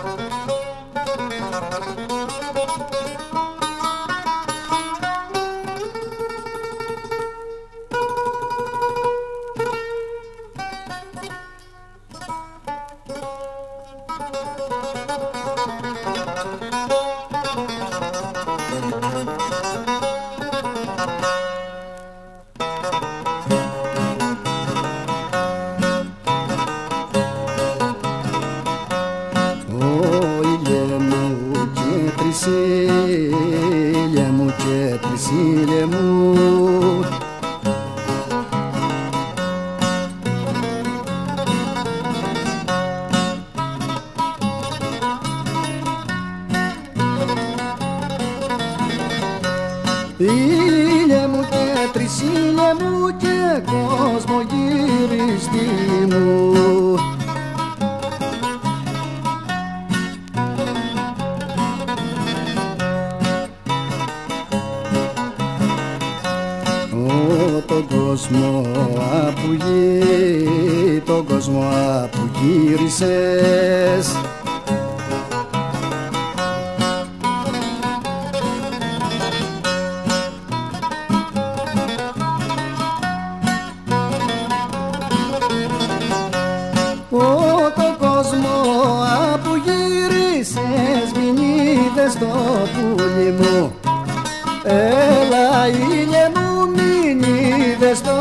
Thank τρισίλια μου και τρισίλια μου. Ήλια μου και τρισίλια μου και κόσμο τον κόσμο που γη, τον κόσμο που γύρισες Ο τον κόσμο που γύρισες μην είδες το πουλί μου. Έλα ήλιε μου μην είδες το